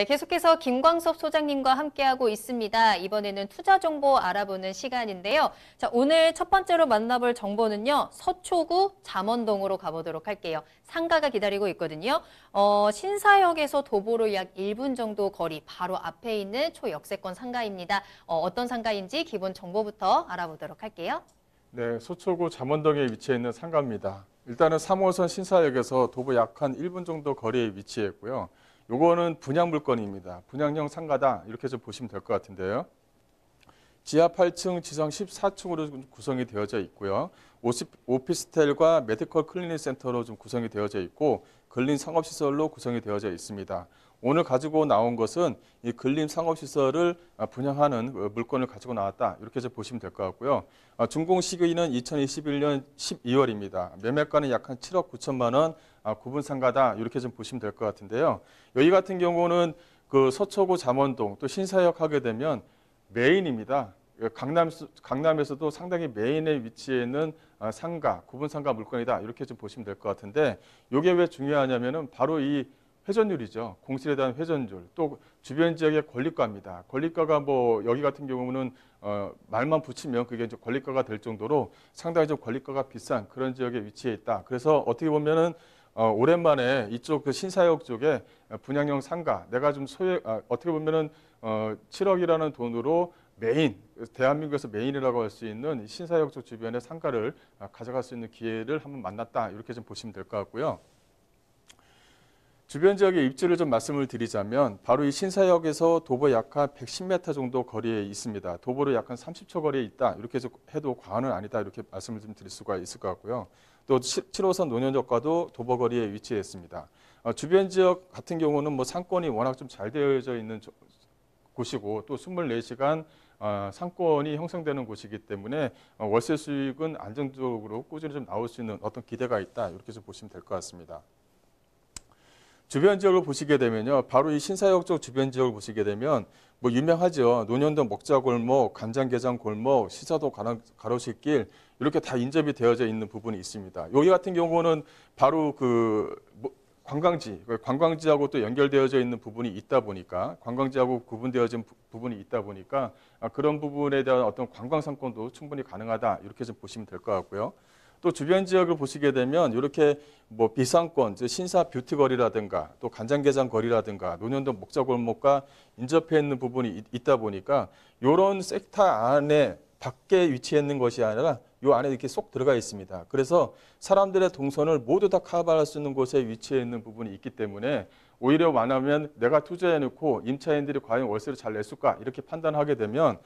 네, 계속해서 김광섭 소장님과 함께하고 있습니다. 이번에는 투자 정보 알아보는 시간인데요. 자, 오늘 첫 번째로 만나볼 정보는요. 서초구 잠원동으로 가보도록 할게요. 상가가 기다리고 있거든요. 어, 신사역에서 도보로 약 1분 정도 거리 바로 앞에 있는 초역세권 상가입니다. 어, 어떤 상가인지 기본 정보부터 알아보도록 할게요. 네, 서초구 잠원동에 위치해 있는 상가입니다. 일단은 3호선 신사역에서 도보 약 한 1분 정도 거리에 위치해 있고요. 요거는 분양 물건입니다. 분양형 상가다 이렇게 좀 보시면 될 것 같은데요. 지하 8층, 지상 14층으로 구성이 되어져 있고요. 오피스텔과 medical 클리닉 센터로 좀 구성이 되어져 있고 근린 상업시설로 구성이 되어져 있습니다. 오늘 가지고 나온 것은 이 근린 상업시설을 분양하는 그 물건을 가지고 나왔다. 이렇게 좀 보시면 될 것 같고요. 아, 준공 시기는 2021년 12월입니다. 매매가는 약 한 7억 9천만 원 아, 구분 상가다. 이렇게 좀 보시면 될 것 같은데요. 여기 같은 경우는 그 서초구 잠원동 또 신사역 하게 되면 메인입니다. 강남, 강남에서도 상당히 메인에 위치해 있는 아, 상가, 구분 상가 물건이다. 이렇게 좀 보시면 될 것 같은데 이게 왜 중요하냐면은 바로 이 회전율이죠. 공실에 대한 회전율. 또 주변 지역의 권리가입니다. 권리가가 뭐 여기 같은 경우는 어, 말만 붙이면 그게 이제 권리가가 될 정도로 상당히 좀 권리가가 비싼 그런 지역에 위치해 있다. 그래서 어떻게 보면은 어, 오랜만에 이쪽 그 신사역 쪽에 분양형 상가 내가 좀 소유 아, 어떻게 보면은 어, 7억이라는 돈으로 메인 대한민국에서 메인이라고 할 수 있는 신사역 쪽 주변의 상가를 아, 가져갈 수 있는 기회를 한번 만났다 이렇게 좀 보시면 될 것 같고요. 주변 지역의 입지를 좀 말씀을 드리자면 바로 이 신사역에서 도보 약 한 110m 정도 거리에 있습니다. 도보로 약 한 30초 거리에 있다. 이렇게 해도 과언은 아니다. 이렇게 말씀을 좀 드릴 수가 있을 것 같고요. 또 7호선 노년역과도 도보 거리에 위치해 있습니다. 어, 주변 지역 같은 경우는 뭐 상권이 워낙 좀 잘 되어져 있는 곳이고 또 24시간 어, 상권이 형성되는 곳이기 때문에 어, 월세 수익은 안정적으로 꾸준히 좀 나올 수 있는 어떤 기대가 있다. 이렇게 좀 보시면 될 것 같습니다. 주변 지역을 보시게 되면요. 바로 이 신사역 쪽 주변 지역을 보시게 되면 뭐 유명하죠. 논현동 먹자골목, 간장게장 골목, 시사도 가로수길 이렇게 다 인접이 되어져 있는 부분이 있습니다. 여기 같은 경우는 바로 그뭐 관광지, 그 관광지하고 또 연결되어져 있는 부분이 있다 보니까 관광지하고 구분되어진 부분이 있다 보니까 아, 그런 부분에 대한 어떤 관광 상권도 충분히 가능하다 이렇게 좀 보시면 될 것 같고요. 또 주변 지역을 보시게 되면 이렇게 뭐 비상권, 신사 뷰티 거리라든가 또 간장게장 거리라든가 논현동 목자골목과 인접해 있는 부분이 있다 보니까 이런 섹터 안에 밖에 위치해 있는 것이 아니라 이 안에 이렇게 쏙 들어가 있습니다. 그래서 사람들의 동선을 모두 다 커버할 수 있는 곳에 위치해 있는 부분이 있기 때문에 오히려 만하면 내가 투자해 놓고 임차인들이 과연 월세를 잘 냈을까 이렇게 판단하게 되면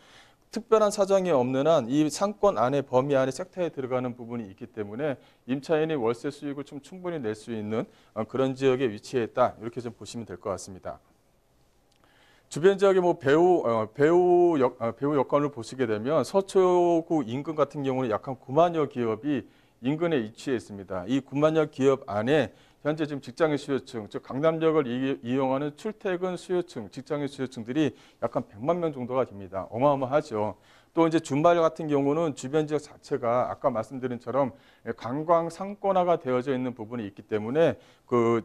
특별한 사정이 없는 한 이 상권 안에 범위 안에 섹터에 들어가는 부분이 있기 때문에 임차인이 월세 수익을 좀 충분히 낼 수 있는 어, 그런 지역에 위치해 있다 이렇게 좀 보시면 될 것 같습니다. 주변 지역의 뭐 배우 어, 배우 역 어, 배우 여건을 보시게 되면 서초구 인근 같은 경우는 약 한 9만여 기업이 인근에 위치해 있습니다. 이 9만여 기업 안에 현재 지금 직장인 수요층, 즉 강남역을 이 용하는 출퇴근 수요층, 직장인 수요층들이 약간 100만 명 정도가 됩니다. 어마어마하죠. 또 이제 주말 같은 경우는 주변 지역 자체가 아까 말씀드린 처럼 관광 상권화가 되어져 있는 부분이 있기 때문에 그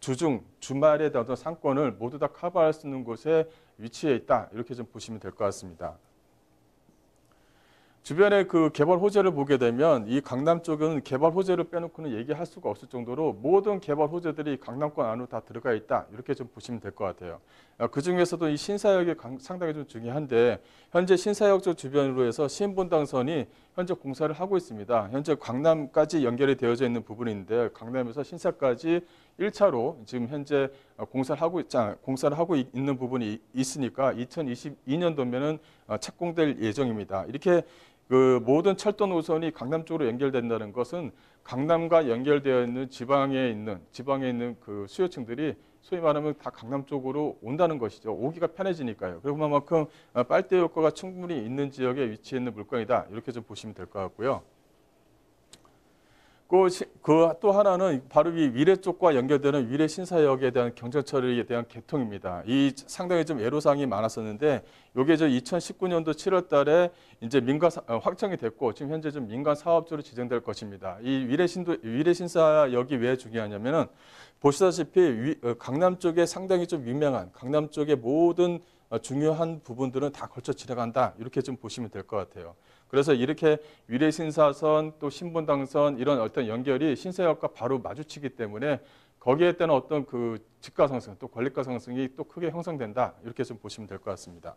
주중, 주말에 어떤 상권을 모두 다 커버할 수 있는 곳에 위치해 있다. 이렇게 좀 보시면 될 것 같습니다. 주변에 그 개발 호재를 보게 되면 이 강남 쪽은 개발 호재를 빼놓고는 얘기할 수가 없을 정도로 모든 개발 호재들이 강남권 안으로 다 들어가 있다. 이렇게 좀 보시면 될 것 같아요. 아, 그 중에서도 이 신사역이 상당히 좀 중요한데 현재 신사역 쪽 주변으로 해서 신분당선이 현재 공사를 하고 있습니다. 현재 강남까지 연결이 되어져 있는 부분인데 강남에서 신사까지 1차로 지금 현재 공사를 하고 있자 공사를 하고 있는 부분이 있으니까 2022년도면은 어, 착공될 예정입니다. 이렇게 그 모든 철도 노선이 강남 쪽으로 연결된다는 것은 강남과 연결되어 있는 지방에 있는 지방에 있는 그 수요층들이 소위 말하면 다 강남 쪽으로 온다는 것이죠. 오기가 편해지니까요. 그리고 그만큼 어, 빨대 효과가 충분히 있는 지역에 위치해 있는 물건이다. 이렇게 좀 보시면 될 것 같고요. 그또 하나는 바로 이 위례 쪽과 연결되는 위례 신사역에 대한 경정 처리에 대한 개통입니다. 이 상당히 좀 애로사항이 많았었는데 요게 저 2019년도 7월 달에 이제 민간 사- 어, 확정이 됐고 지금 현재 좀 민간 사업주로 지정될 것입니다. 이 위례 신도 위례 신사역이 왜 중요하냐면은 보시다시피 위- 어, 강남 쪽에 상당히 좀 유명한 강남 쪽의 모든 어, 중요한 부분들은 다 걸쳐 지나간다 이렇게 좀 보시면 될 것 같아요. 그래서 이렇게 위례 신사선 또 신분당선 이런 어떤 연결이 신사역과 바로 마주치기 때문에 거기에 따른 어떤 그 집가 상승 또 권리가 상승이 또 크게 형성된다 이렇게 좀 보시면 될 것 같습니다.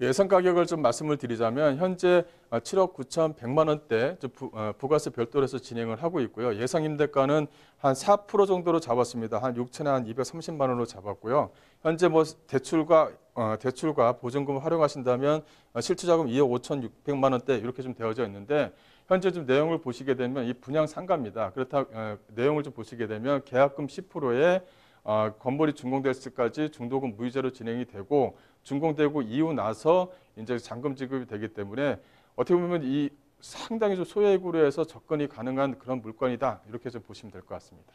예상 가격을 좀 말씀을 드리자면 현재 7억 9천 100만 원대 어, 부가세 별도로 해서 진행을 하고 있고요. 예상 임대가는 한 4% 정도로 잡았습니다. 한 6천에 한 230만 원으로 잡았고요. 현재 뭐 대출과 어, 대출과 보증금을 활용하신다면 어, 실투자금 2억 5천 6백만 원대 이렇게 좀 되어져 있는데 현재 좀 내용을 보시게 되면 이 분양 상가입니다. 그렇다 어, 내용을 좀 보시게 되면 계약금 10%에 어, 건물이 준공됐을까지 중도금 무이자로 진행이 되고 준공되고 이후 나서 이제 잔금 지급이 되기 때문에 어떻게 보면 이 상당히 좀 소액으로 해서 접근이 가능한 그런 물건이다 이렇게 좀 보시면 될 것 같습니다.